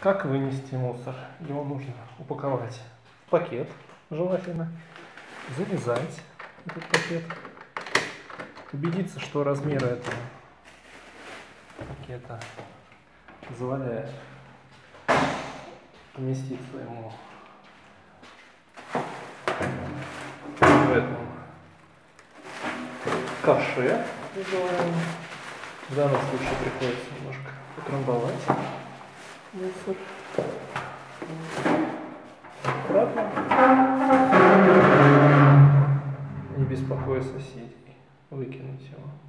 Как вынести мусор? Его нужно упаковать в пакет, желательно, завязать этот пакет, убедиться, что размеры этого пакета позволяет поместиться ему в этом каше. В данном случае приходится немножко утрамбовать мусор. Аккуратно. Не беспокоя соседей. Выкинуть его.